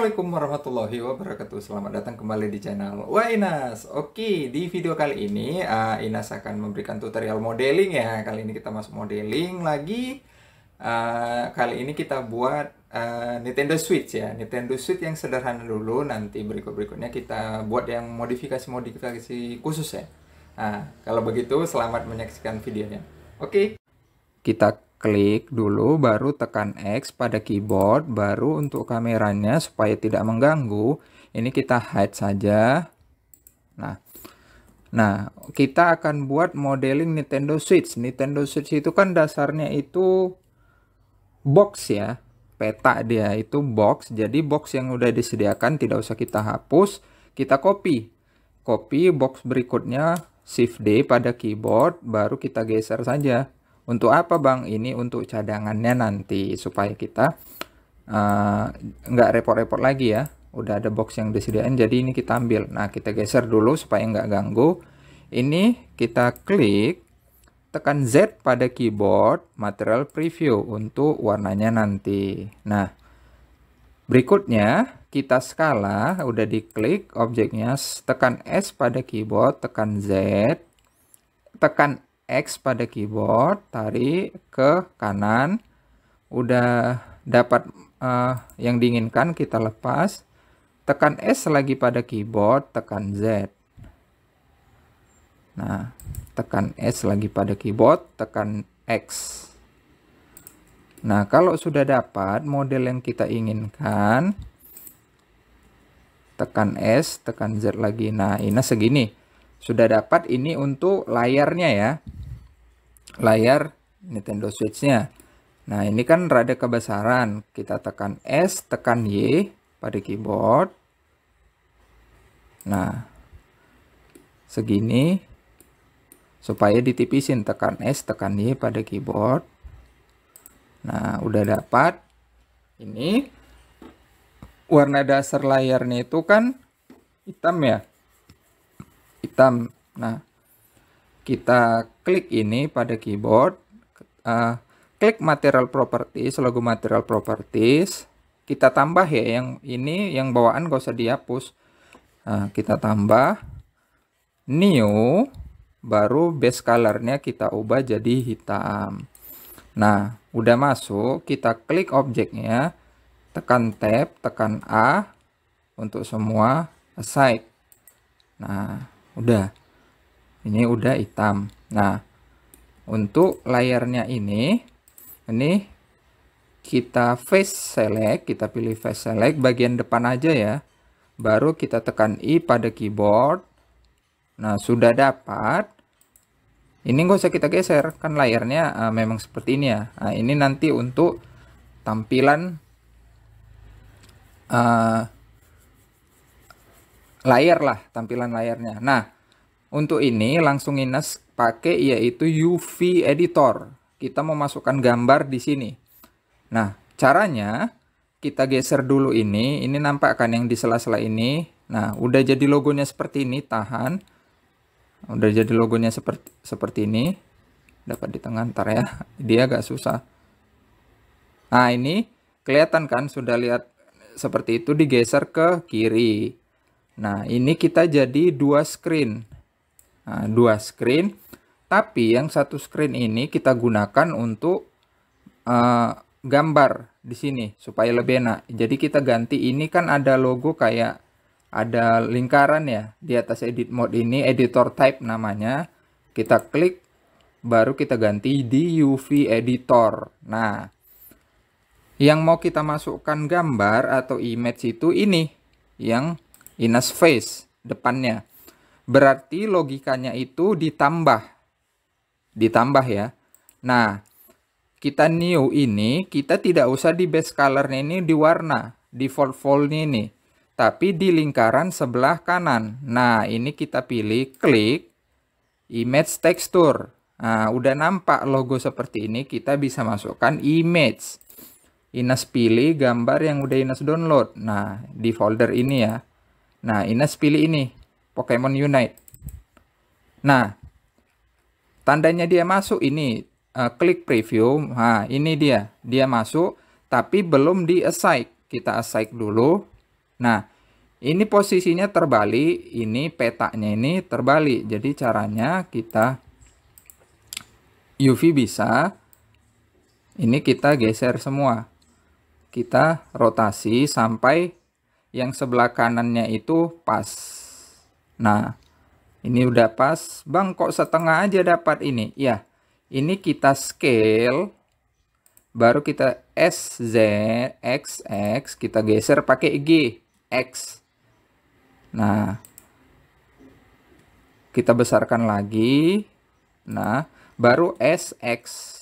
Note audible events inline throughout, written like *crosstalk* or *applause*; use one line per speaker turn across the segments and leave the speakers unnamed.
Assalamualaikum warahmatullahi wabarakatuh. Selamat datang kembali di channel Wah Inas Oke di video kali ini uh, Inas akan memberikan tutorial modeling ya. Kali ini kita masuk modeling lagi. Uh, Kali ini kita buat uh, Nintendo Switch ya. Nintendo Switch yang sederhana dulu. Nanti berikut-berikutnya kita buat yang modifikasi-modifikasi khusus ya. Nah kalau begitu selamat menyaksikan videonya. Oke Kita klik dulu baru tekan X pada keyboard baru untuk kameranya supaya tidak mengganggu. Ini kita hide saja. Nah nah kita akan buat modeling Nintendo Switch. Nintendo Switch itu kan dasarnya itu box ya. Peta dia itu box. Jadi box yang udah disediakan tidak usah kita hapus. Kita copy. Copy box berikutnya shift D pada keyboard baru kita geser saja untuk apa bang? Ini untuk cadangannya nanti supaya kita uh, nggak repot-repot lagi ya. Udah ada box yang disediain jadi ini kita ambil. Nah kita geser dulu supaya nggak ganggu. Ini kita klik tekan Z pada keyboard material preview untuk warnanya nanti. Nah berikutnya kita skala udah diklik objeknya tekan S pada keyboard tekan Z tekan X pada keyboard, tarik ke kanan. Udah dapat uh, yang diinginkan, kita lepas. Tekan S lagi pada keyboard, tekan Z. Nah, tekan S lagi pada keyboard, tekan X. Nah, kalau sudah dapat model yang kita inginkan, tekan S, tekan Z lagi. Nah, ini segini. Sudah dapat ini untuk layarnya ya layar Nintendo Switch-nya. Nah, ini kan rada kebesaran. Kita tekan S, tekan Y pada keyboard. Nah, segini. Supaya ditipisin, tekan S, tekan Y pada keyboard. Nah, udah dapat. Ini warna dasar layarnya itu kan hitam ya. Hitam. Nah, kita klik ini pada keyboard, uh, klik material properties, logo material properties, kita tambah ya yang ini yang bawaan gak usah dihapus. Nah, kita tambah new, baru base colornya kita ubah jadi hitam. Nah, udah masuk, kita klik objeknya, tekan tab, tekan A untuk semua aside. Nah, udah ini udah hitam nah untuk layarnya ini ini kita face select kita pilih face select bagian depan aja ya. Baru kita tekan I pada keyboard. Nah sudah dapat. Ini nggak usah kita geser kan layarnya uh, memang seperti ini ya. Nah, ini nanti untuk tampilan uh, layar lah tampilan layarnya. Nah untuk ini langsung Ines pakai yaitu UV editor. Kita mau masukkan gambar di sini. Nah, caranya kita geser dulu ini. Ini nampak kan yang di sela-sela ini. Nah, udah jadi logonya seperti ini, tahan. Udah jadi logonya seperti seperti ini. Dapat di tengah ntar ya. Dia agak susah. Nah, ini kelihatan kan sudah lihat seperti itu digeser ke kiri. Nah, ini kita jadi dua screen. Nah, dua screen. Tapi yang satu screen ini kita gunakan untuk uh, gambar di sini supaya lebih enak. Jadi kita ganti ini kan ada logo kayak ada lingkaran ya di atas edit mode ini editor type namanya. Kita klik baru kita ganti di UV editor. Nah, yang mau kita masukkan gambar atau image itu ini yang Inas face depannya. Berarti logikanya itu ditambah. Ditambah ya. Nah, kita new ini, kita tidak usah di base color ini di warna. Default fold ini. Tapi di lingkaran sebelah kanan. Nah, ini kita pilih, klik, image texture. Nah, udah nampak logo seperti ini, kita bisa masukkan image. Inas pilih gambar yang udah Inas download. Nah, di folder ini ya. Nah, Inas pilih ini. Pokemon Unite. Nah, tandanya dia masuk ini uh, klik preview. Nah, ini dia. Dia masuk tapi belum di assign. Kita assign dulu. Nah, ini posisinya terbalik, ini petanya ini terbalik. Jadi caranya kita UV bisa ini kita geser semua. Kita rotasi sampai yang sebelah kanannya itu pas. Nah, ini udah pas. Bang, kok setengah aja dapat ini? Ya, ini kita scale. Baru kita SZ, XX, kita geser pakai G, X. Nah, kita besarkan lagi. Nah, baru SX.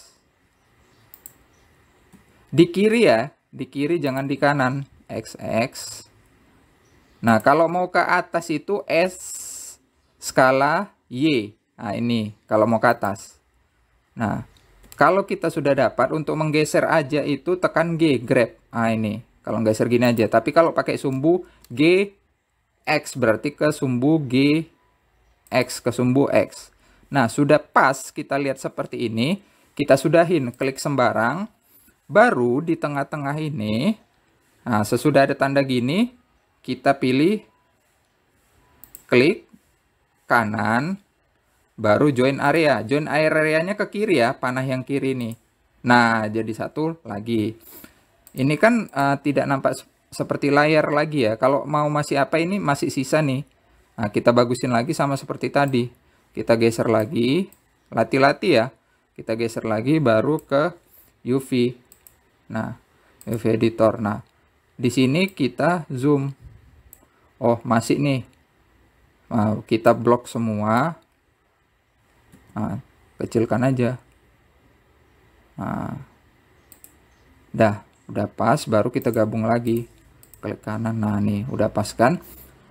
Di kiri ya, di kiri jangan di kanan. XX. Nah, kalau mau ke atas itu S skala Y. Nah, ini kalau mau ke atas. Nah, kalau kita sudah dapat untuk menggeser aja itu tekan G, grab. Nah, ini. Kalau geser gini aja. Tapi kalau pakai sumbu G X berarti ke sumbu G X ke sumbu X. Nah, sudah pas kita lihat seperti ini. Kita sudahin klik sembarang Baru di tengah-tengah ini, nah sesudah ada tanda gini, kita pilih klik kanan, baru join area. Join area-nya ke kiri ya, panah yang kiri nih. Nah, jadi satu lagi. Ini kan uh, tidak nampak seperti layar lagi ya. Kalau mau masih apa ini masih sisa nih. Nah, kita bagusin lagi sama seperti tadi. Kita geser lagi, latih-latih ya. Kita geser lagi baru ke UV. Nah, UV editor. Nah, di sini kita zoom. Oh, masih nih. Nah, kita blok semua. Nah, kecilkan aja. Nah, dah, udah pas. Baru kita gabung lagi. Klik kanan. Nah, nih, udah pas kan?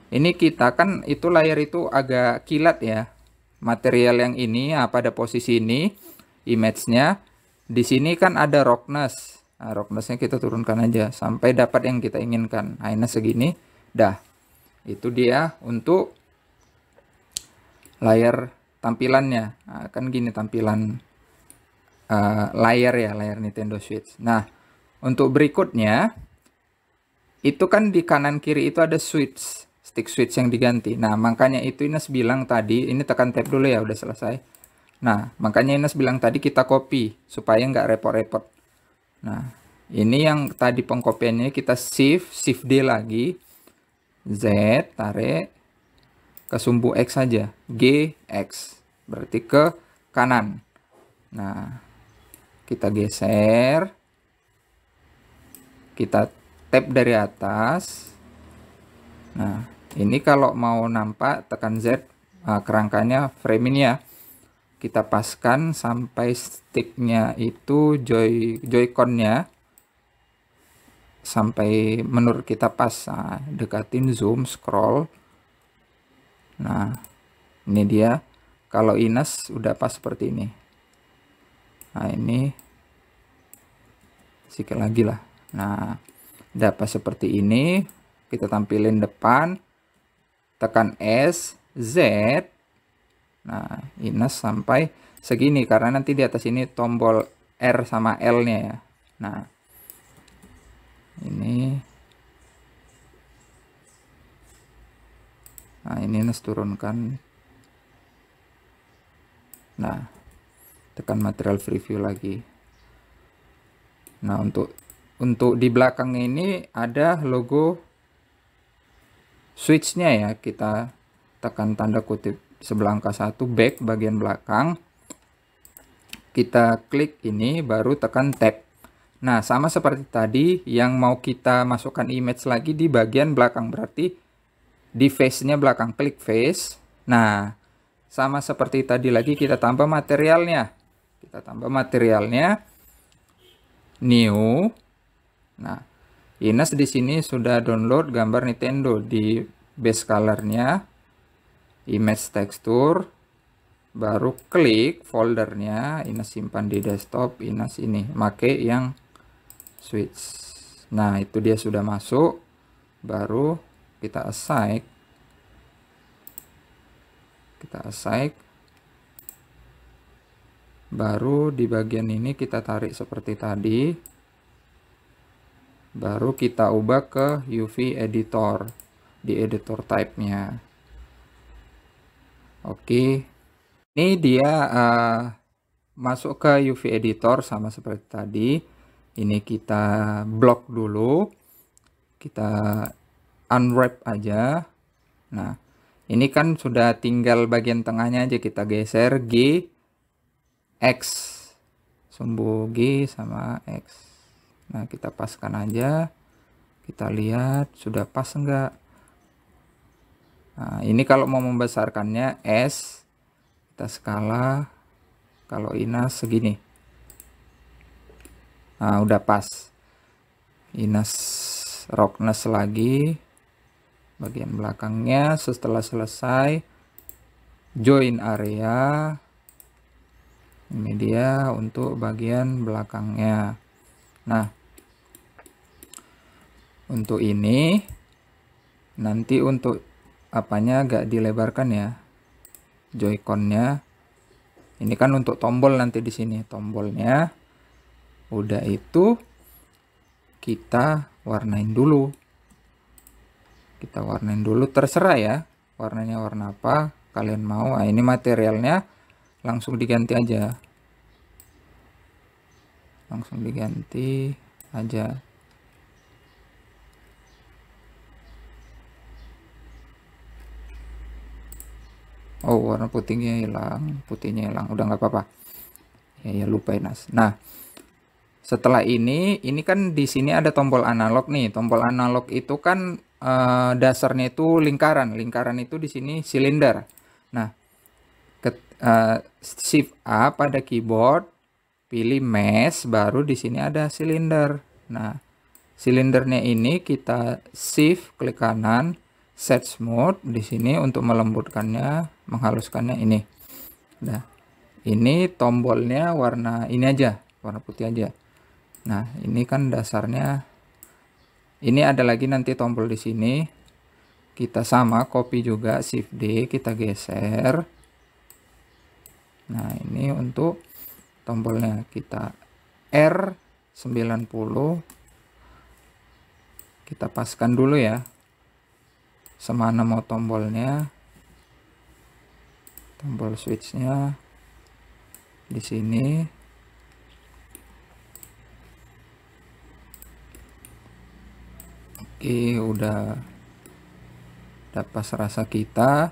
Ini kita kan itu layar itu agak kilat ya. Material yang ini, apa pada posisi ini, image-nya. Di sini kan ada roughness Nah, roughnessnya kita turunkan aja sampai dapat yang kita inginkan. Nah, segini, dah. Itu dia untuk layar tampilannya. Nah, kan gini tampilan uh, layar ya, layar Nintendo Switch. Nah, untuk berikutnya, itu kan di kanan kiri itu ada switch, stick switch yang diganti. Nah, makanya itu Ines bilang tadi, ini tekan tab dulu ya, udah selesai. Nah, makanya Ines bilang tadi kita copy, supaya nggak repot-repot. Nah, ini yang tadi pengkopiannya kita shift, shift D lagi. Z, tarik ke sumbu X saja. G, X. Berarti ke kanan. Nah, kita geser. Kita tap dari atas. Nah, ini kalau mau nampak tekan Z nah, kerangkanya frame ini ya kita paskan sampai sticknya itu joy joyconnya sampai menurut kita pas nah, dekatin zoom scroll. Nah ini dia. Kalau Ines udah pas seperti ini. Nah ini sedikit lagi lah. Nah udah pas seperti ini kita tampilin depan. Tekan S Z. Nah, Ines sampai segini karena nanti di atas ini tombol R sama L-nya ya. Nah, ini Nah, ini Ines turunkan. Nah, tekan material preview lagi. Nah, untuk untuk di belakang ini ada logo switch-nya ya. Kita tekan tanda kutip sebelah angka 1 back bagian belakang kita klik ini baru tekan tab nah sama seperti tadi yang mau kita masukkan image lagi di bagian belakang berarti di face nya belakang klik face. Nah sama seperti tadi lagi kita tambah materialnya. Kita tambah materialnya. New. Nah Ines di sini sudah download gambar Nintendo di base colornya. Image texture. Baru klik foldernya. Ini simpan di desktop ini ini. Make yang switch. Nah itu dia sudah masuk. Baru kita assign. Kita assign. Baru di bagian ini kita tarik seperti tadi. Baru kita ubah ke UV editor. Di editor type-nya. Oke. Ini dia uh, masuk ke UV editor sama seperti tadi ini kita blok dulu. Kita unwrap aja. Nah ini kan sudah tinggal bagian tengahnya aja. Kita geser G X. Sumbu G sama X. Nah kita paskan aja. Kita lihat sudah pas enggak? Nah ini kalau mau membesarkannya S. Kita skala. Kalau inas segini nah udah pas. Inas rockness lagi. Bagian belakangnya setelah selesai join area. Ini dia untuk bagian belakangnya. Nah untuk ini nanti untuk apanya agak dilebarkan ya joyconnya. Ini kan untuk tombol nanti di sini tombolnya udah itu kita warnain dulu. Kita warnain dulu terserah ya warnanya warna apa kalian mau. Nah, ini materialnya langsung diganti aja. Langsung diganti aja. Oh warna putihnya hilang putihnya hilang. Udah nggak apa-apa. Ya ya lupa nas. Nah setelah ini ini kan di sini ada tombol analog nih. Tombol analog itu kan uh, dasarnya itu lingkaran. Lingkaran itu di sini silinder. Nah ke, uh, shift A pada keyboard pilih mesh baru di sini ada silinder. Nah silindernya ini kita shift klik kanan set smooth di sini untuk melembutkannya menghaluskannya ini. Nah ini tombolnya warna ini aja warna putih aja nah ini kan dasarnya ini ada lagi nanti tombol di sini. Kita sama copy juga shift D kita geser. Nah ini untuk tombolnya. Kita R90 kita paskan dulu ya semana mau tombolnya. Tombol switchnya di sini oke udah dapat rasa kita.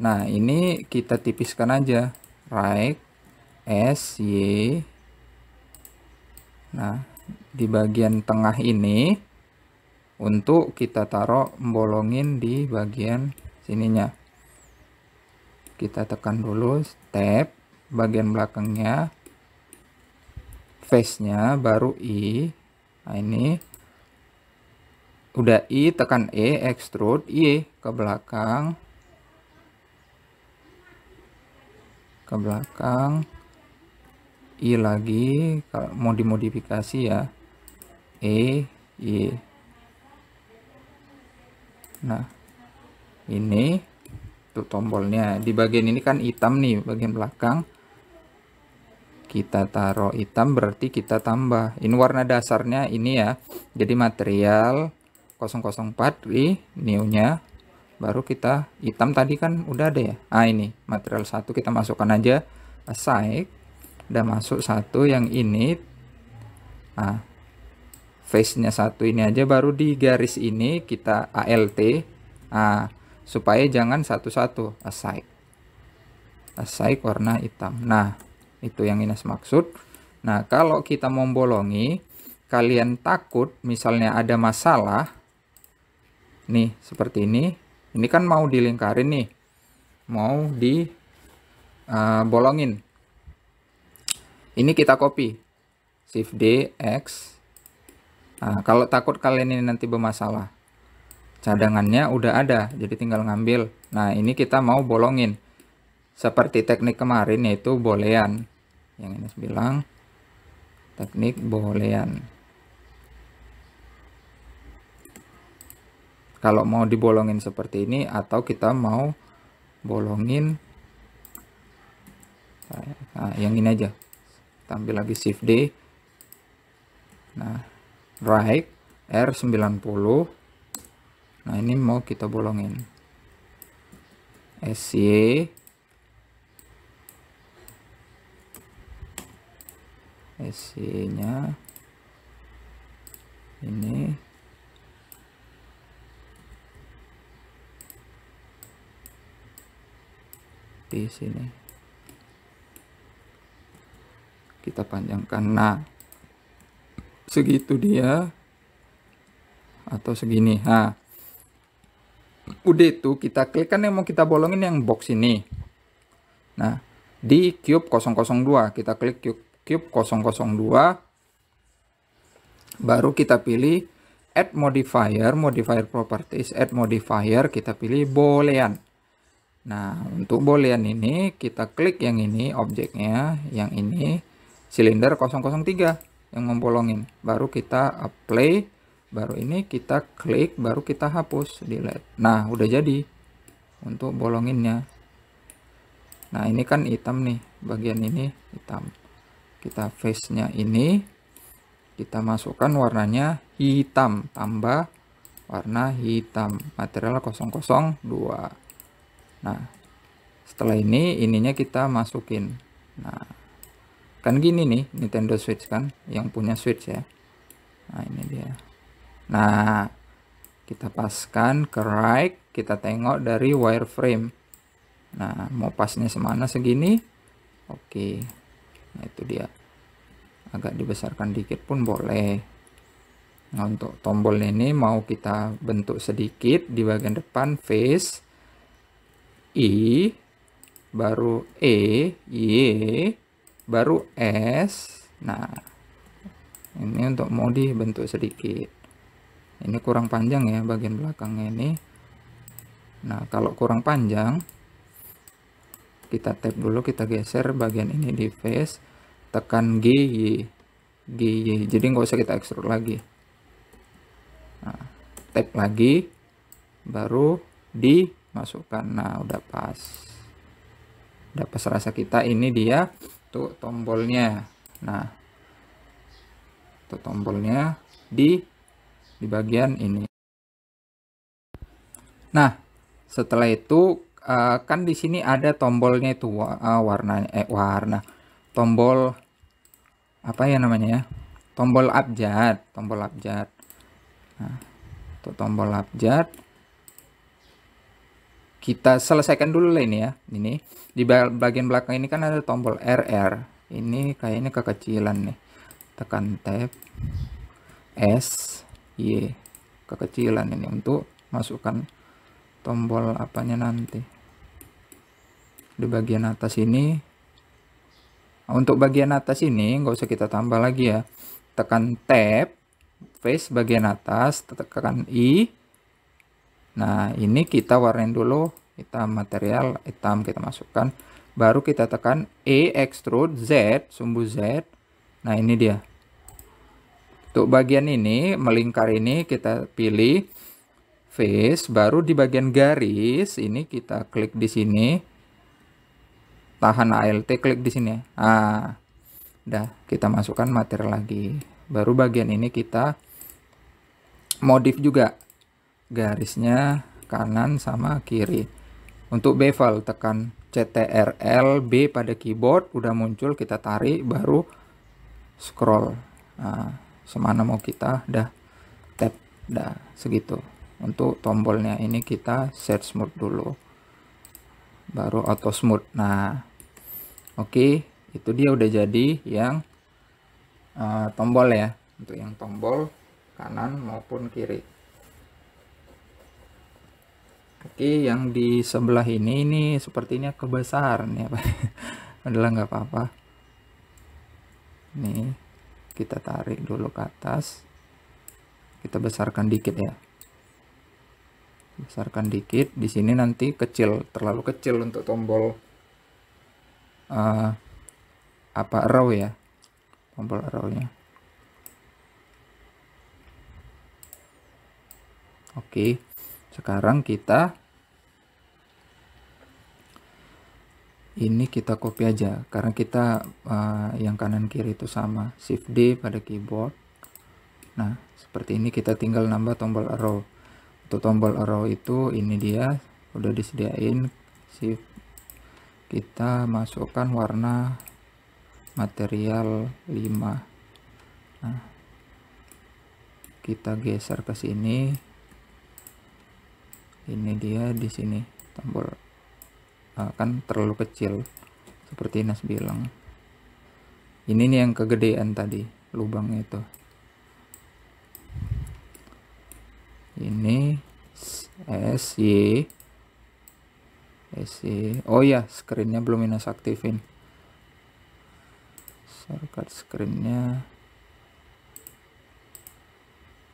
Nah ini kita tipiskan aja. Right S Y. Nah di bagian tengah ini untuk kita taruh bolongin di bagian sininya. Kita tekan dulu tab bagian belakangnya face nya baru I. Nah ini udah I tekan E extrude I ke belakang. Ke belakang. I lagi kalau mau dimodifikasi ya. E Y nah ini tuh tombolnya. Di bagian ini kan hitam nih bagian belakang. Kita taruh hitam berarti kita tambah. Ini warna dasarnya ini ya. Jadi material 004 di new nya baru kita hitam tadi kan udah ada ya? Ah ini. Material satu kita masukkan aja. Aside udah masuk satu yang ini. Ah. Face nya satu ini aja. Baru di garis ini kita ALT ah supaya jangan satu-satu. Aside aside warna hitam. Nah itu yang Ines maksud. Nah kalau kita membolongi kalian takut misalnya ada masalah nih seperti ini. Ini kan mau dilingkarin nih. Mau di uh, bolongin. Ini kita copy. Shift D X. Nah, kalau takut kalian ini nanti bermasalah. Cadangannya udah ada jadi tinggal ngambil. Nah ini kita mau bolongin. Seperti teknik kemarin yaitu bolean. Yang ini bilang teknik bolean kalau mau dibolongin seperti ini atau kita mau bolongin nah yang ini aja. Tampil lagi shift D. Nah right R90. Nah ini mau kita bolongin. SY SY nya ini di sini. Kita panjangkan. Nah segitu dia. Atau segini. Nah udah itu kita klik kan yang mau kita bolongin yang box ini. Nah di cube 002 kita klik cube, cube 002 baru kita pilih add modifier. Modifier properties add modifier kita pilih boolean nah untuk boolean ini kita klik yang ini objeknya yang ini silinder 003 yang membolongin. Baru kita apply baru ini kita klik baru kita hapus delete. Nah udah jadi untuk bolonginnya. Nah ini kan hitam nih bagian ini hitam. Kita face nya ini kita masukkan warnanya hitam tambah warna hitam. Material 002 nah setelah ini ininya kita masukin nah kan gini nih Nintendo Switch kan yang punya Switch ya nah ini dia Nah, kita paskan ke right, kita tengok dari wireframe. Nah, mau pasnya semana segini? Oke. Nah, itu dia. Agak dibesarkan dikit pun boleh. Nah, untuk tombol ini mau kita bentuk sedikit di bagian depan face I baru E, Y, baru S. Nah, ini untuk mau dibentuk sedikit. Ini kurang panjang ya bagian belakangnya ini. Nah kalau kurang panjang kita tap dulu kita geser bagian ini di face tekan G Y G Y. Jadi nggak usah kita extrude lagi. Nah, tap lagi baru dimasukkan nah udah pas udah pas rasa kita ini dia tuh tombolnya nah tuh tombolnya di di bagian ini. Nah, setelah itu uh, kan di sini ada tombolnya itu uh, warna eh warna tombol apa ya namanya ya? Tombol abjad, tombol abjad. Nah, untuk tombol abjad kita selesaikan dulu lah ini ya. Ini di bagian belakang ini kan ada tombol RR. Ini kayaknya kekecilan nih. Tekan tab S Y kekecilan ini untuk masukkan tombol apanya nanti di bagian atas ini untuk bagian atas ini nggak usah kita tambah lagi ya tekan tab face bagian atas tekan I nah ini kita warnain dulu hitam material hitam kita masukkan baru kita tekan E extrude Z sumbu Z nah ini dia untuk bagian ini, melingkar ini kita pilih face, baru di bagian garis ini kita klik di sini. Tahan ALT klik di sini. Ah. Udah, kita masukkan material lagi. Baru bagian ini kita modif juga garisnya kanan sama kiri. Untuk bevel tekan CTRL B pada keyboard udah muncul kita tarik baru scroll. Nah, semana mau kita dah tap dah segitu. Untuk tombolnya ini kita set smooth dulu. Baru auto smooth. Nah oke okay, itu dia udah jadi yang uh, tombol ya. Untuk yang tombol kanan maupun kiri oke okay, yang di sebelah ini ini sepertinya kebesaran ya *laughs* adalah nggak apa-apa. Nih kita tarik dulu ke atas. Kita besarkan dikit ya. Besarkan dikit. Di sini nanti kecil terlalu kecil untuk tombol uh, apa arrow ya. Tombol arrownya. Oke sekarang kita ini kita copy aja. Karena kita uh, yang kanan kiri itu sama. Shift D pada keyboard. Nah seperti ini kita tinggal nambah tombol arrow. Untuk tombol arrow itu ini dia udah disediain. Shift kita masukkan warna material 5 nah kita geser ke sini ini dia di sini. Tombol akan ah, terlalu kecil seperti Nas bilang. Ini nih yang kegedean tadi lubangnya itu. Ini SY SY oh ya screennya belum Inas aktifin. Shortcut screennya.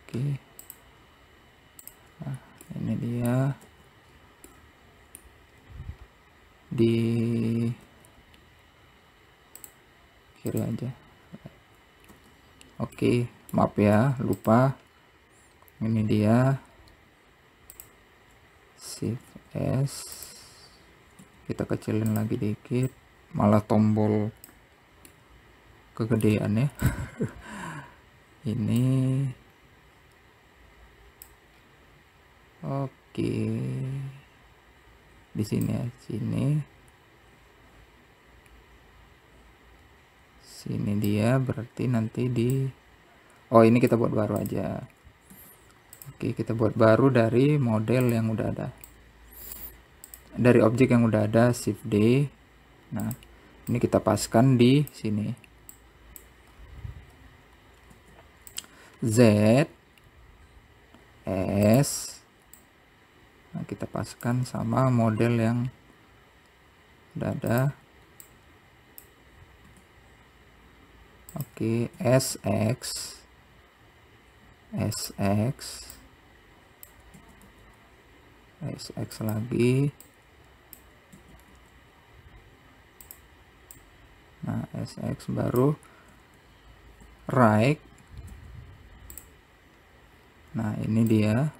Oke. nah dia di kiri aja. Oke maaf ya lupa. Ini dia. Shift S. Kita kecilin lagi dikit. Malah tombol kegedean ya. *laughs* Ini. Oke di sini ya sini. Sini dia berarti nanti di oh ini kita buat baru aja. Oke kita buat baru dari model yang udah ada. Dari objek yang udah ada shift D. Nah ini kita paskan di sini. Z S nah, kita paskan sama model yang udah ada Oke, SX SX SX lagi. Nah, SX baru right. Nah, ini dia.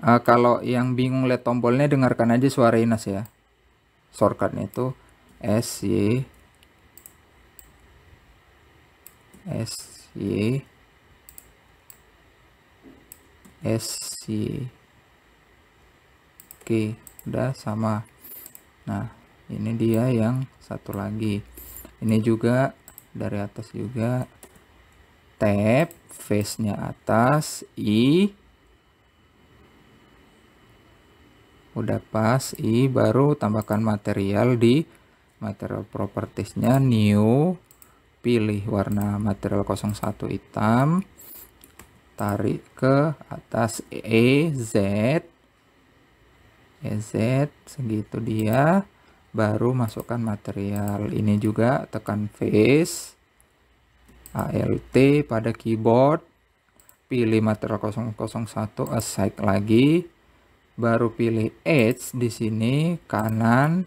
Uh, kalau yang bingung lihat tombolnya dengarkan aja suara Inas ya. Shortcutnya itu S Y S Y S Y Oke udah sama. Nah ini dia yang satu lagi. Ini juga dari atas juga. Tab face nya atas I udah pas I baru tambahkan material di material properties nya new. Pilih warna material 01 hitam. Tarik ke atas EZ EZ segitu dia. Baru masukkan material. Ini juga tekan face. ALT pada keyboard. Pilih material 001 assign lagi baru pilih edge di sini kanan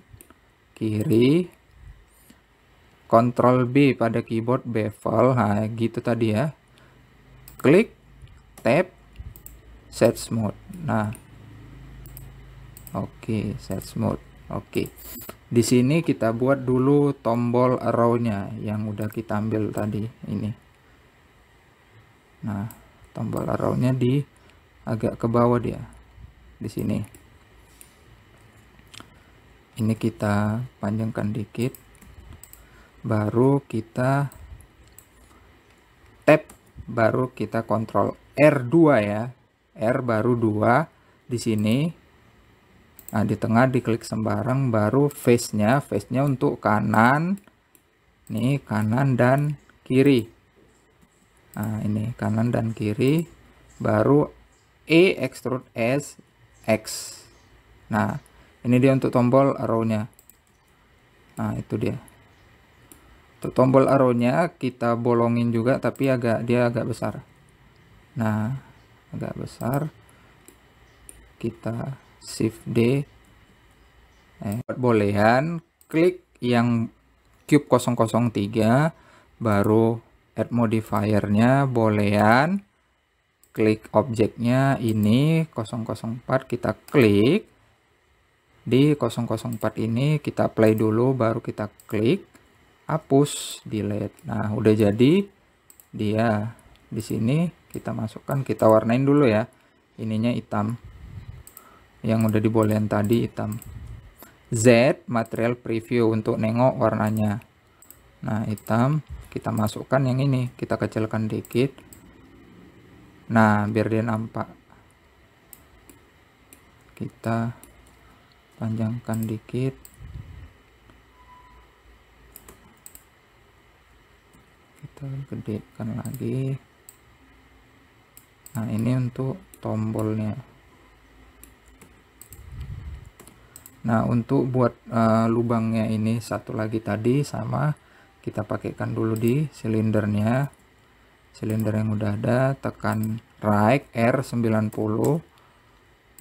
kiri. Ctrl B pada keyboard bevel. Nah gitu tadi ya. Klik tab set mode. Nah. Oke okay, set mode. Oke. Okay. di sini kita buat dulu tombol arrow-nya yang udah kita ambil tadi ini. Nah tombol arrow-nya di agak ke bawah dia di sini. Ini kita panjangkan dikit. Baru kita tab baru kita kontrol R2 ya. R baru 2 di sini. Nah di tengah diklik sembarang baru face nya face nya untuk kanan. Nih kanan dan kiri. Nah ini kanan dan kiri. Baru E extrude S X nah ini dia untuk tombol arrow nya nah itu dia untuk tombol arrow-nya kita bolongin juga tapi agak dia agak besar. Nah, agak besar. Kita shift D. Eh, bolehan klik yang cube 003 baru add modifier-nya bolehan klik objeknya ini 004 kita klik. Di 004 ini kita play dulu baru kita klik hapus delete. Nah udah jadi. Dia di sini kita masukkan kita warnain dulu ya. Ininya hitam. Yang udah dibolehin tadi hitam. Z material preview untuk nengok warnanya. Nah hitam. Kita masukkan yang ini. Kita kecilkan dikit nah biar dia nampak. Kita panjangkan dikit. Kita gedekan lagi. Nah ini untuk tombolnya. Nah untuk buat uh, lubangnya ini satu lagi tadi sama kita pakaikan dulu di silindernya silinder yang udah ada tekan right R90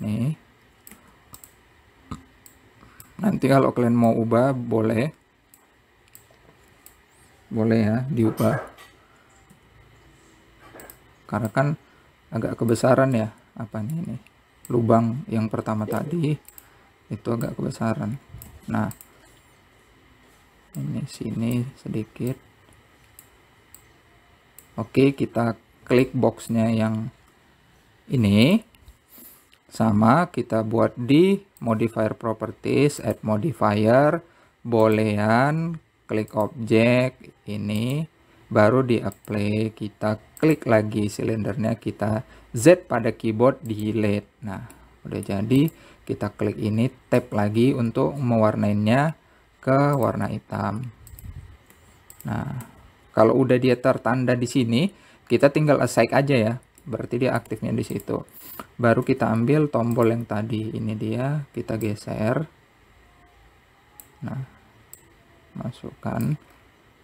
nih. Nanti kalau kalian mau ubah boleh. Boleh ya diubah. Karena kan agak kebesaran ya apa nih ini lubang yang pertama tadi itu agak kebesaran. Nah ini sini sedikit oke kita klik boxnya yang ini. Sama kita buat di modifier properties add modifier boolean klik objek ini. Baru di apply kita klik lagi silindernya kita Z pada keyboard delete. Nah udah jadi. Kita klik ini tap lagi untuk mewarnainya ke warna hitam. Nah kalau udah dia tertanda di sini kita tinggal assign aja ya. Berarti dia aktifnya di situ. Baru kita ambil tombol yang tadi. Ini dia kita geser. Nah masukkan.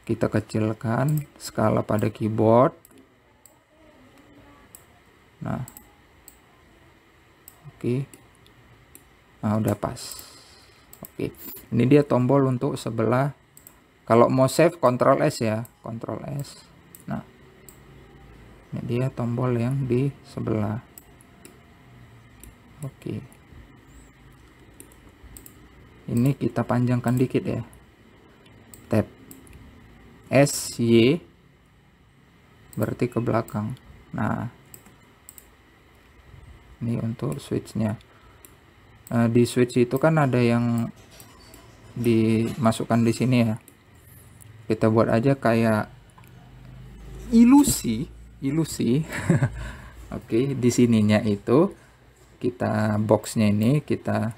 Kita kecilkan skala pada keyboard. Nah oke. Okay. nah udah pas. Oke. Ini dia tombol untuk sebelah kalau mau save Ctrl S ya. Ctrl S. Nah. Ini dia tombol yang di sebelah. Oke. Ini kita panjangkan dikit ya. Tab. SY berarti ke belakang. Nah. Ini untuk switchnya. Nah, di switch itu kan ada yang dimasukkan di sini ya kita buat aja kayak ilusi ilusi *laughs* oke okay, di sininya itu kita boxnya ini kita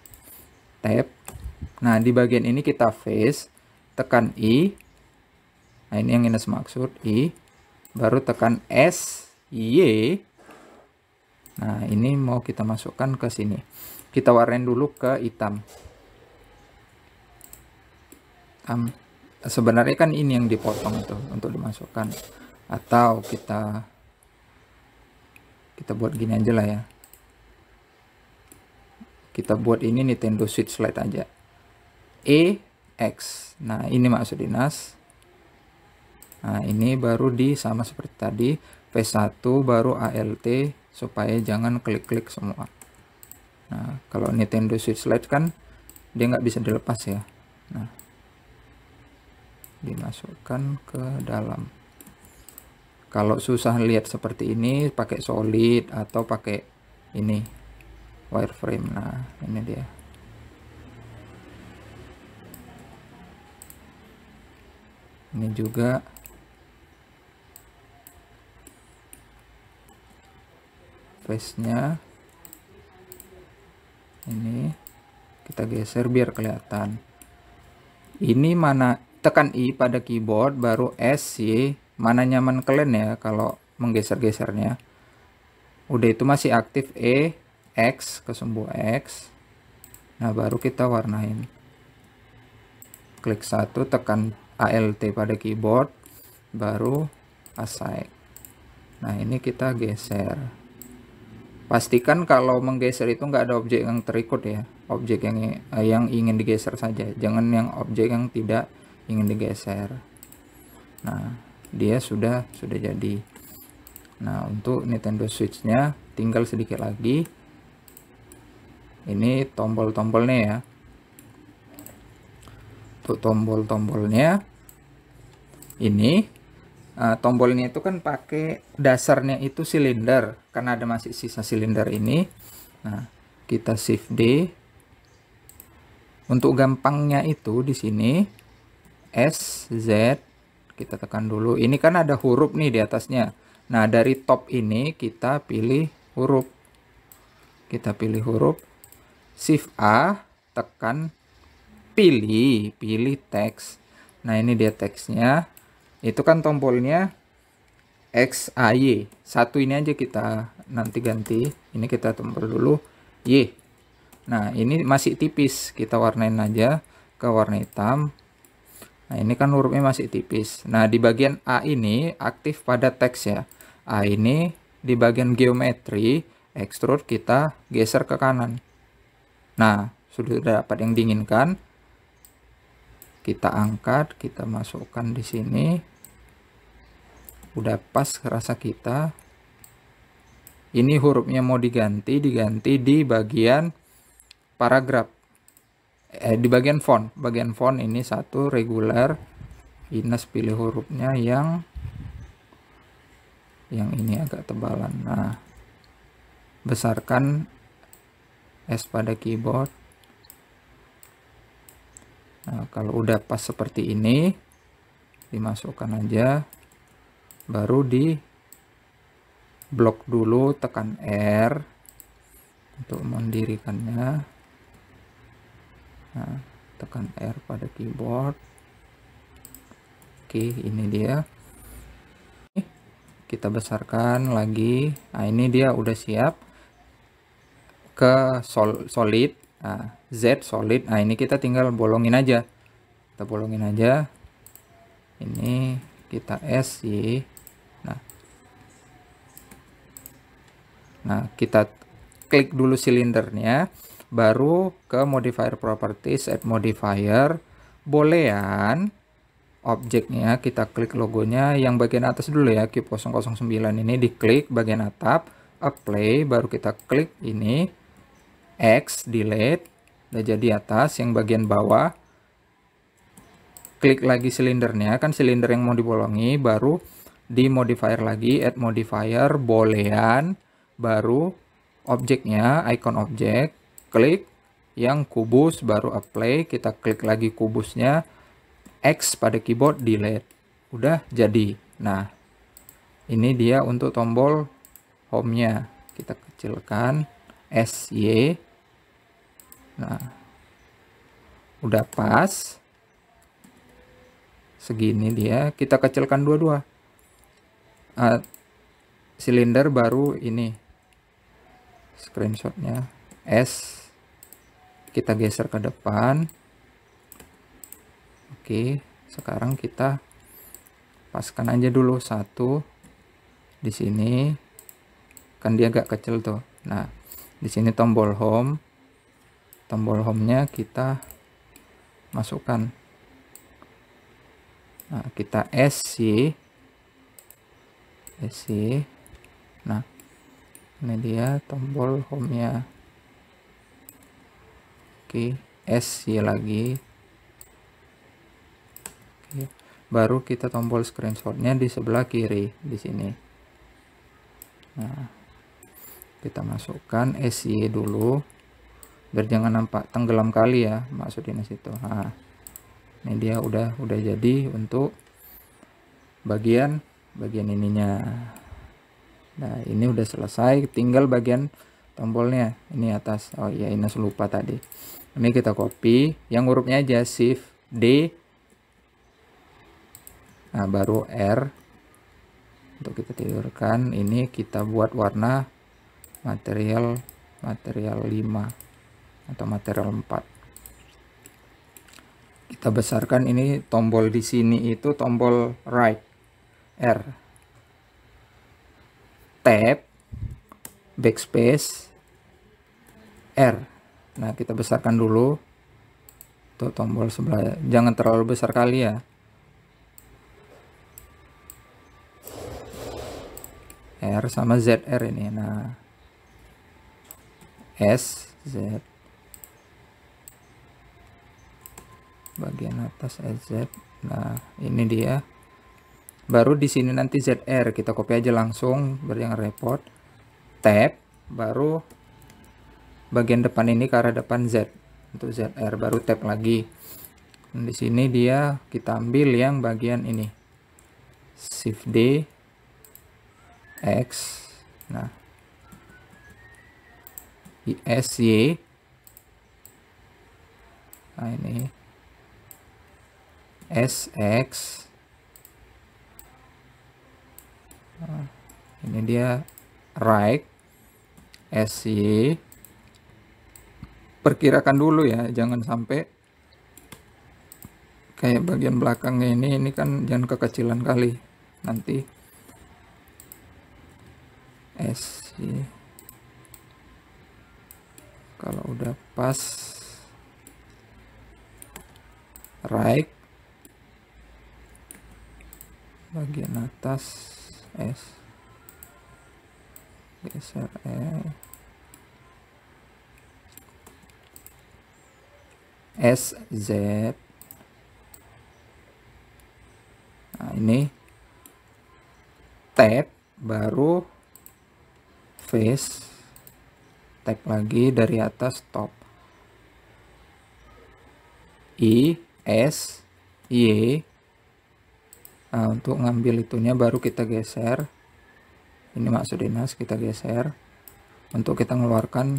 tap nah di bagian ini kita face tekan I Nah, ini yang Ines maksud I. Baru tekan S, Y. Nah, ini mau kita masukkan ke sini. Kita warnain dulu ke hitam. Sebenarnya kan ini yang dipotong itu untuk dimasukkan. Atau kita kita buat gini aja lah ya. Kita buat ini Nintendo Switch Lite aja. E X. Nah, ini maksud dinas Nah, ini baru di sama seperti tadi, P1 baru ALT supaya jangan klik-klik semua. Nah, kalau Nintendo Switch Lite kan dia nggak bisa dilepas ya. Nah, dimasukkan ke dalam. Kalau susah lihat seperti ini, pakai solid atau pakai ini wireframe. Nah, ini dia. Ini juga face-nya ini kita geser biar kelihatan ini mana tekan I pada keyboard baru S Y. Mana nyaman kalian ya kalau menggeser-gesernya? Udah itu masih aktif. E X kesumbu X. Nah baru kita warnain. Klik satu tekan ALT pada keyboard baru assign nah ini kita geser. Pastikan kalau menggeser itu nggak ada objek yang terikut ya, objek yang eh, yang ingin digeser saja, jangan yang objek yang tidak ingin digeser. Nah, dia sudah sudah jadi. Nah, untuk Nintendo Switch-nya tinggal sedikit lagi. Ini tombol-tombolnya ya. Untuk tombol-tombolnya ini uh, tombol ini itu kan pakai dasarnya itu silinder karena ada masih sisa silinder ini nah kita shift D untuk gampangnya itu di sini S Z kita tekan dulu. Ini kan ada huruf nih di atasnya. Nah dari top ini kita pilih huruf. Kita pilih huruf. Shift A tekan pilih pilih teks. Nah ini dia teksnya. Itu kan tombolnya X A Y. Satu ini aja kita nanti ganti. Ini kita tombol dulu. Y. Nah ini masih tipis. Kita warnain aja ke warna hitam nah ini kan hurufnya masih tipis. Nah di bagian A ini aktif pada teks ya. A ini di bagian geometri extrude kita geser ke kanan. Nah sudah dapat yang diinginkan. Kita angkat kita masukkan di sini. Udah pas rasa kita. Ini hurufnya mau diganti diganti di bagian paragraf eh, di bagian font. Bagian font ini satu regular Ines pilih hurufnya yang yang ini agak tebalan. Nah besarkan S pada keyboard. Nah, kalau udah pas seperti ini, dimasukkan aja, baru di blok dulu, tekan R untuk mendirikannya. Nah, tekan R pada keyboard. Oke, ini dia. Kita besarkan lagi. Nah, ini dia udah siap ke sol solid Nah, Z solid. Nah, ini kita tinggal bolongin aja. Kita bolongin aja. Ini kita S Y. Nah. Nah, kita klik dulu silindernya, baru ke modifier properties, add modifier, boolean objeknya kita klik logonya yang bagian atas dulu ya cube 009 ini diklik bagian atap apply baru kita klik ini. X delete udah jadi atas yang bagian bawah. Klik lagi silindernya kan silinder yang mau dibolongi baru di modifier lagi add modifier boolean baru objeknya icon objek klik yang kubus baru apply kita klik lagi kubusnya X pada keyboard delete udah jadi nah ini dia untuk tombol home nya kita kecilkan SY Nah, udah pas. Segini dia. Kita kecilkan dua-dua. Uh, silinder baru ini. Screenshotnya. S. Kita geser ke depan. Oke. Sekarang kita paskan aja dulu satu di sini kan dia agak kecil tuh nah di sini tombol home tombol home-nya kita masukkan. Nah, kita SC SC. Nah, ini dia tombol home-nya. Oke, SC lagi. Oke. Baru kita tombol screenshotnya di sebelah kiri di sini. Nah, kita masukkan SC dulu biar jangan nampak tenggelam kali ya maksudnya situ nah ini dia udah udah jadi untuk bagian bagian ininya nah ini udah selesai tinggal bagian tombolnya ini atas oh iya ini lupa tadi ini kita copy. Yang hurufnya aja shift D. Nah baru R. Untuk kita tidurkan ini kita buat warna material material 5 atau material 4 kita besarkan ini tombol di sini itu tombol right R. Tab backspace R nah kita besarkan dulu. Tuh tombol sebelah. Jangan terlalu besar kali ya. R sama ZR ini. Nah S Z. Bagian atas EZ nah ini dia. Baru di sini nanti ZR kita copy aja langsung biar yang repot. Tab baru bagian depan ini ke arah depan Z untuk ZR baru tab lagi. Dan di sini dia kita ambil yang bagian ini. Shift D X nah. IS Y. Nah ini. SX nah, ini dia right. SY perkirakan dulu ya jangan sampai kayak bagian belakangnya ini ini kan jangan kekecilan kali. Nanti SY kalau udah pas right. Bagian atas S. Geser S Z nah ini tab baru face tab lagi dari atas top I S Y Nah, untuk ngambil itunya baru kita geser. Ini maksud dinas kita geser. Untuk kita mengeluarkan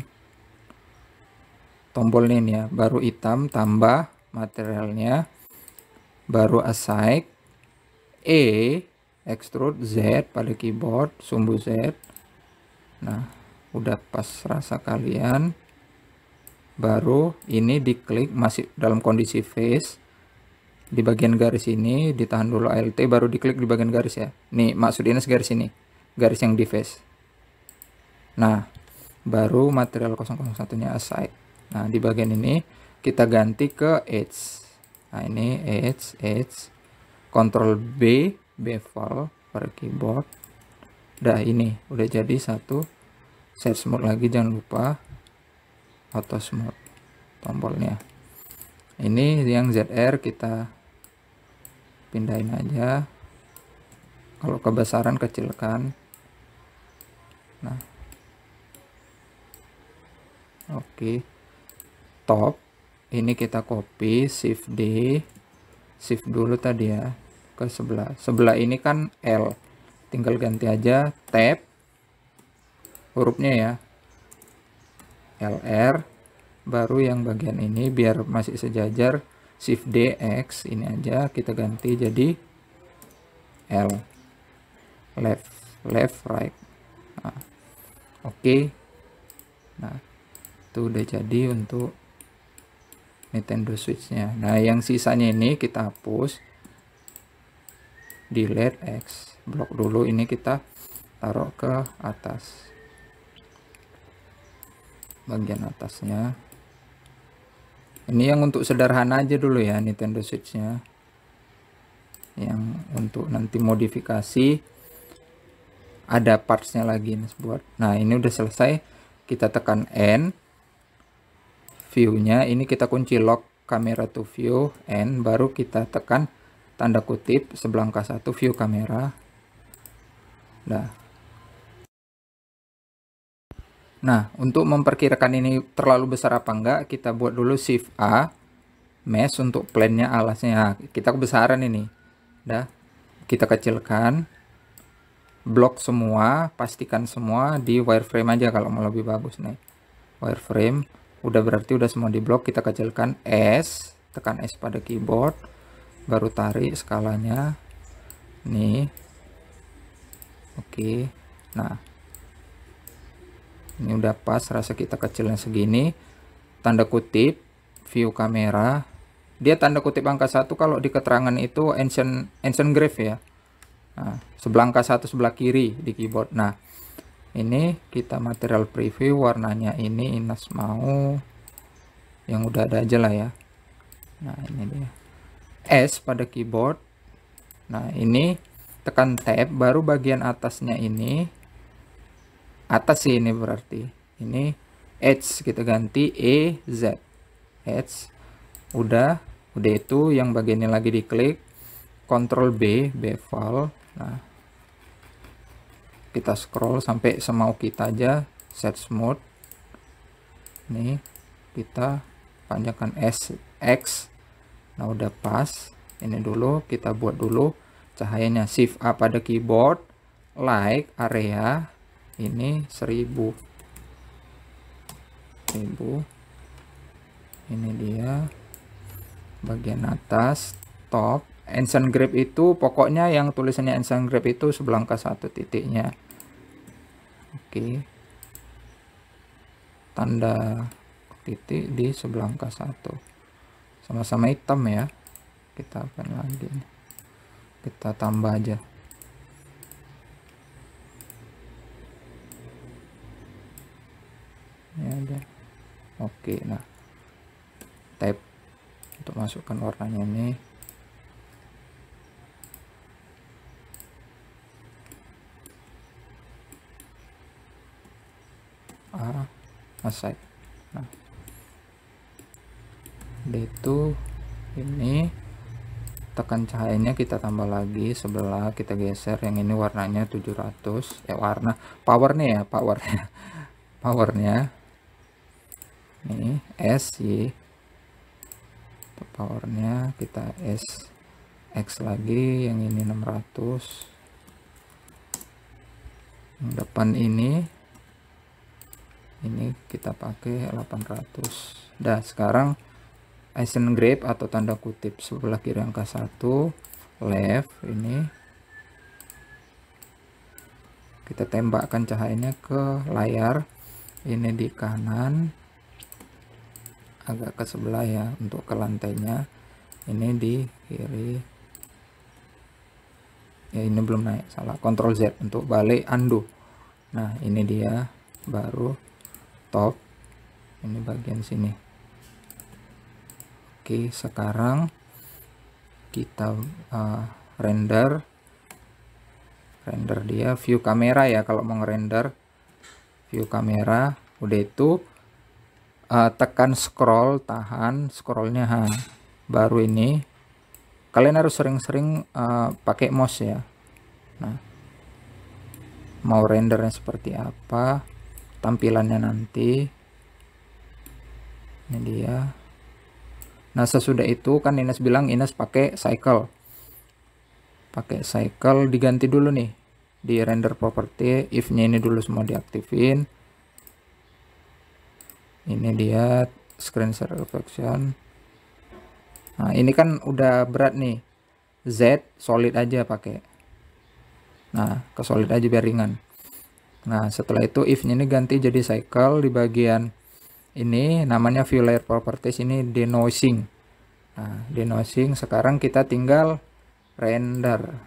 tombol ini ya. Baru hitam tambah materialnya. Baru assign E extrude Z pada keyboard sumbu Z. Nah, udah pas rasa kalian. Baru ini diklik masih dalam kondisi face di bagian garis ini ditahan dulu ALT baru diklik di bagian garis ya nih maksudnya garis ini garis yang di face nah baru material 001 nya aside nah di bagian ini kita ganti ke edge nah ini edge edge Ctrl B bevel per keyboard. Dah ini udah jadi satu. Set smooth lagi jangan lupa. Auto smooth tombolnya. Ini yang ZR kita pindahin aja. Kalau kebesaran kecilkan. Nah. Oke. okay. Top ini kita copy shift D shift dulu tadi ya ke sebelah. Sebelah ini kan L. Tinggal ganti aja tab hurufnya ya. LR baru yang bagian ini biar masih sejajar. Shift D X ini aja kita ganti jadi L. Left left right. Nah, oke. Okay. nah itu udah jadi untuk Nintendo Switch nya nah yang sisanya ini kita hapus. Delete X. Blok dulu ini kita taruh ke atas. Bagian atasnya. Ini yang untuk sederhana aja dulu ya Nintendo Switch nya yang untuk nanti modifikasi. Ada partsnya lagi nih buat. Nah ini udah selesai. Kita tekan N view nya ini kita kunci lock kamera to view N baru kita tekan tanda kutip sebelah angka satu view kamera nah Nah, untuk memperkirakan ini terlalu besar apa enggak, kita buat dulu shift A, mesh untuk plannya alasnya. Nah, kita kebesaran ini. Dah, kita kecilkan. Blok semua, pastikan semua di wireframe aja kalau mau lebih bagus nih. Wireframe, udah berarti udah semua di blok, kita kecilkan S, tekan S pada keyboard, baru tarik skalanya. Nih. Oke. Nah, ini udah pas rasa kita kecilnya segini tanda kutip view kamera dia tanda kutip angka satu kalau di keterangan itu ancient ancient grave ya nah, sebelah angka satu sebelah kiri di keyboard nah ini kita material preview warnanya ini inas mau. Yang udah ada aja lah ya. Nah ini dia. S pada keyboard. Nah ini tekan tab baru bagian atasnya ini. Atas sih ini berarti. Ini edge kita ganti E Z. Edge udah udah itu yang bagiannya lagi diklik. Ctrl B bevel nah kita scroll sampai semau kita aja set smooth. Nih kita panjangkan S X. Nah udah pas. Ini dulu kita buat dulu cahayanya. Shift A pada keyboard like area. Ini 1000 1000 ini dia bagian atas top. Ancient Grip itu pokoknya yang tulisannya Ancient Grip itu sebelah ke satu titiknya oke. Tanda titik di sebelah angka satu. Sama-sama hitam ya. Kita akan lagi. Kita tambah aja. Ya udah. Oke nah. Type untuk masukkan warnanya ini A aside nah. D2 ini tekan cahayanya kita tambah lagi sebelah kita geser yang ini warnanya 700 ya warna powernya ya powernya. *laughs* Powernya. Ini S Y. Powernya kita S X lagi yang ini 600 yang depan ini ini kita pakai 800 dah sekarang Eisen grip atau tanda kutip sebelah kiri angka 1 left ini. Kita tembakkan cahayanya ke layar. Ini di kanan agak ke sebelah ya untuk ke lantainya. Ini di kiri. Ya ini belum naik salah. Ctrl Z untuk balik undo nah ini dia baru top ini bagian sini. Oke sekarang kita uh, render. Render dia. View kamera ya kalau mau render view kamera. Udah itu uh, tekan scroll tahan. Scrollnya ha baru ini. Kalian harus sering-sering uh, pakai mouse ya. Nah mau rendernya seperti apa tampilannya nanti. Ini dia. Nah sesudah itu kan Ines bilang Ines pakai cycle. Pakai cycle diganti dulu nih. Di render property if nya ini dulu semua diaktifin. Ini dia screen share reflection. Nah ini kan udah berat nih. Z solid aja pakai. Nah ke solid aja biar ringan Nah, setelah itu if-nya ini ganti jadi cycle di bagian ini namanya view layer properties ini denoising. Nah, denoising sekarang kita tinggal render.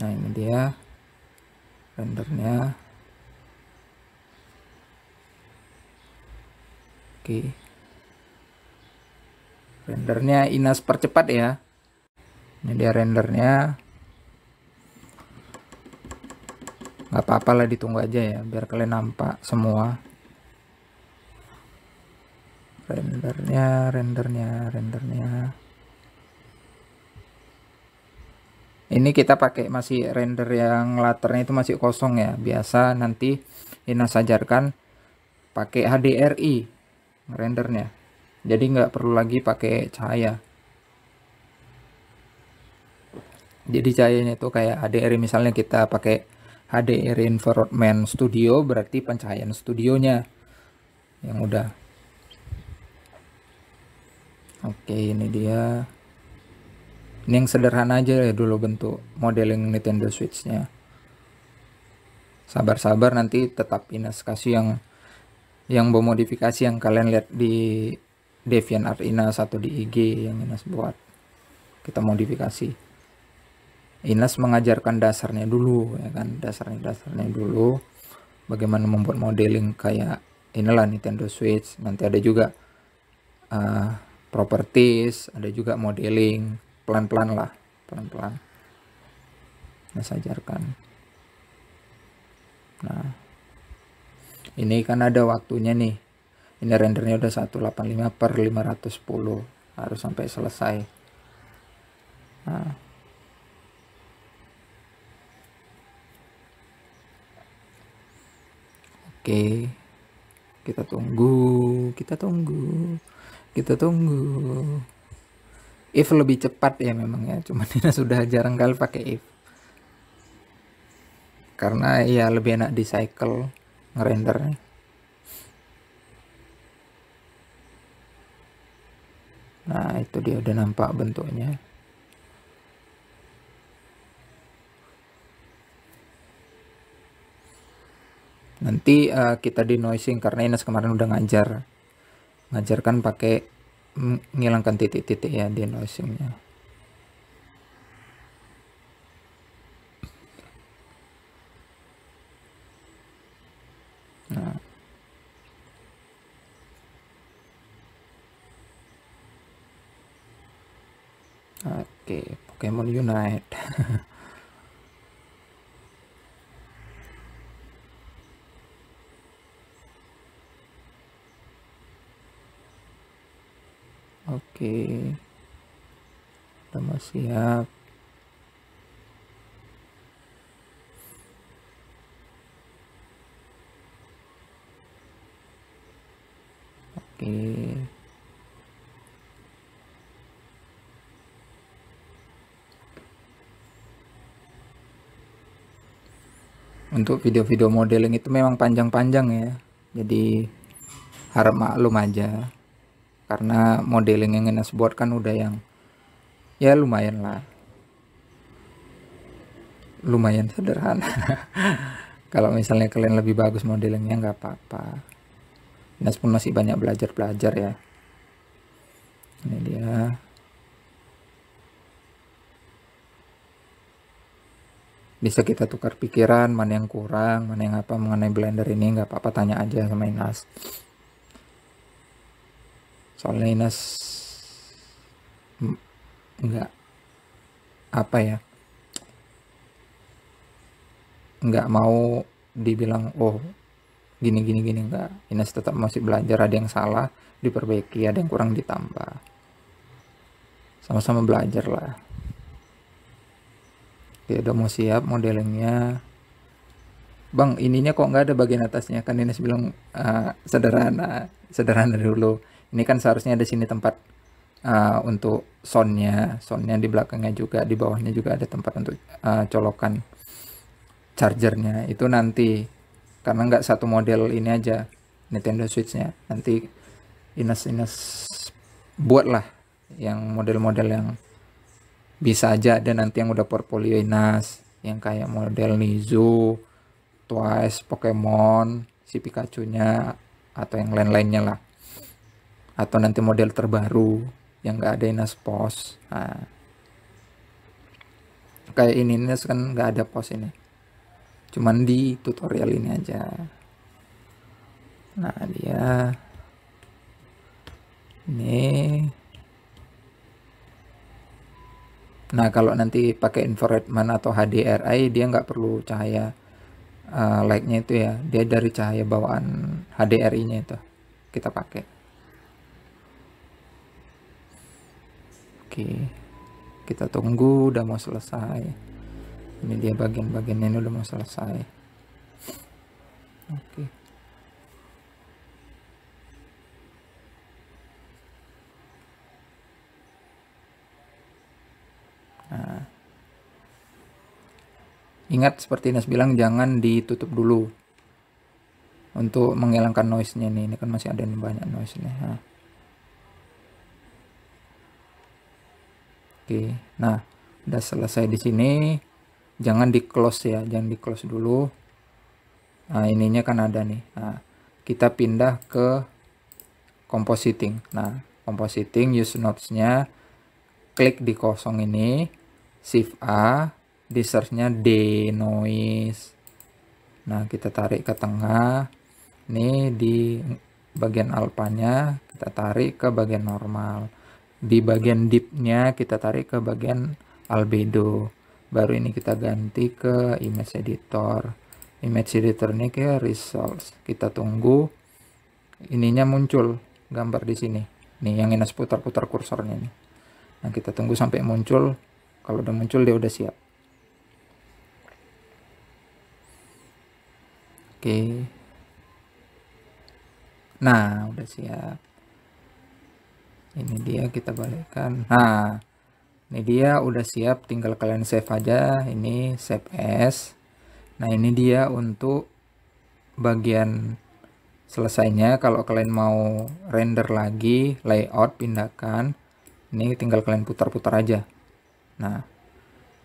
Nah, ini dia rendernya. Oke. Rendernya Inas percepat ya. Ini dia rendernya. Nggak apa-apa lah ditunggu aja ya biar kalian nampak semua. Rendernya rendernya rendernya. Ini kita pakai masih render yang latarnya itu masih kosong ya. Biasa nanti Ina sajarkan pakai HDRI rendernya. Jadi nggak perlu lagi pakai cahaya. Jadi cahayanya itu kayak HDRI misalnya kita pakai HDR Environment Studio berarti pencahayaan studionya yang udah. Oke ini dia. Ini yang sederhana aja ya dulu bentuk modeling Nintendo Switch nya sabar-sabar nanti tetap Ines kasih yang yang memodifikasi yang kalian lihat di DeviantArt Inas atau di IG yang Ines buat. Kita modifikasi Inas mengajarkan dasarnya dulu ya kan? Dasarnya dasarnya dulu. Bagaimana membuat modeling kayak inilah Nintendo Switch. Nanti ada juga uh, properties ada juga modeling. Pelan-pelan lah pelan-pelan. Inas ajarkan. Nah ini kan ada waktunya nih. Ini rendernya udah 185 per 510 harus sampai selesai oke. Kita tunggu kita tunggu kita tunggu. If lebih cepat ya memang ya cuman *laughs* ini sudah jarang kali pakai if. Karena ya lebih enak di cycle ngerendernya. Nah itu dia udah nampak bentuknya nanti uh, kita denoising karena Ines kemarin udah ngajar. Ngajarkan pakai menghilangkan titik-titik ya denoisingnya. Nah. Oke Pokemon Unite *laughs* Oke. Mau siap. Oke. Untuk video-video modeling itu memang panjang-panjang ya. Jadi harap maklum aja karena modeling yang Ines buat kan udah yang ya lumayan lah. Lumayan sederhana. *laughs* Kalau misalnya kalian lebih bagus modelingnya nggak apa-apa. Ines pun masih banyak belajar-belajar ya. Ini dia. Bisa kita tukar pikiran mana yang kurang mana yang apa mengenai blender ini nggak apa-apa tanya aja sama Inas soalnya Inas nggak apa ya nggak mau dibilang oh gini gini gini nggak. Inas tetap masih belajar ada yang salah diperbaiki ada yang kurang ditambah. Sama-sama belajar lah. Oke udah mau siap modelingnya. Bang ininya kok nggak ada bagian atasnya? Kan Ines bilang uh, sederhana sederhana dulu ini kan seharusnya ada sini tempat uh, untuk soundnya soundnya di belakangnya juga di bawahnya juga ada tempat untuk uh, colokan chargernya. Itu nanti karena nggak satu model ini aja Nintendo Switchnya. Nanti Ines Ines buatlah yang model-model yang bisa aja. Ada nanti yang udah portfolio Inas yang kayak model Nizu, Twice, Pokemon, si Pikachu-nya atau yang lain-lainnya lah atau nanti model terbaru yang nggak ada Inas pos. Nah, kayak ini Inas kan nggak ada pos ini. Cuman di tutorial ini aja. Nah dia. Ini. Nah kalau nanti pakai infrared man atau HDRI dia nggak perlu cahaya uh, light-nya itu ya. Dia dari cahaya bawaan HDRI nya itu kita pakai Oke, kita tunggu udah mau selesai. Ini dia bagian-bagian ini udah mau selesai. Oke. Nah. Ingat seperti Ines bilang jangan ditutup dulu untuk menghilangkan noise-nya nih. Ini kan masih ada banyak noise-nya. Nah. Oke, nah udah selesai di sini. Jangan di close ya, jangan di close dulu. Nah ininya kan ada nih. Nah kita pindah ke compositing. Nah compositing use nodes-nya klik di kosong ini, shift A, di search-nya denoise. Nah kita tarik ke tengah. Ini di bagian alpanya kita tarik ke bagian normal di bagian deepnya kita tarik ke bagian albedo. Baru ini kita ganti ke image editor. Image editor ini ke results. Kita tunggu ininya muncul gambar di sini. Nih yang ini putar-putar kursornya nih. Nah kita tunggu sampai muncul. Kalau udah muncul dia udah siap. Oke. Nah, udah siap. Ini dia kita balikkan. Nah, ini dia udah siap, tinggal kalian save aja. Ini save as. Nah, ini dia untuk bagian selesainya. Kalau kalian mau render lagi, layout, pindahkan. Ini tinggal kalian putar-putar aja. Nah,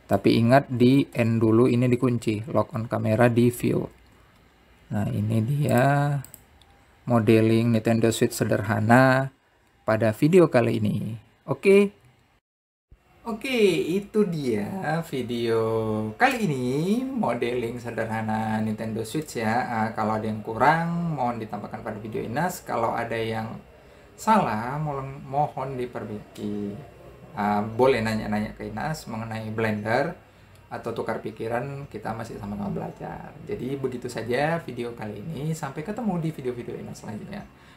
tapi ingat di end dulu ini dikunci, lock on kamera di view. Nah, ini dia modeling Nintendo Switch sederhana pada video kali ini. Oke. Oke, itu dia video kali ini modeling sederhana Nintendo Switch ya. Uh, kalau ada yang kurang, mohon ditambahkan pada video Inas. Kalau ada yang salah, mohon, mohon diperbaiki uh, boleh nanya-nanya ke Inas mengenai Blender atau tukar pikiran kita masih sama-sama belajar. Jadi begitu saja video kali ini. Sampai ketemu di video-video Inas selanjutnya.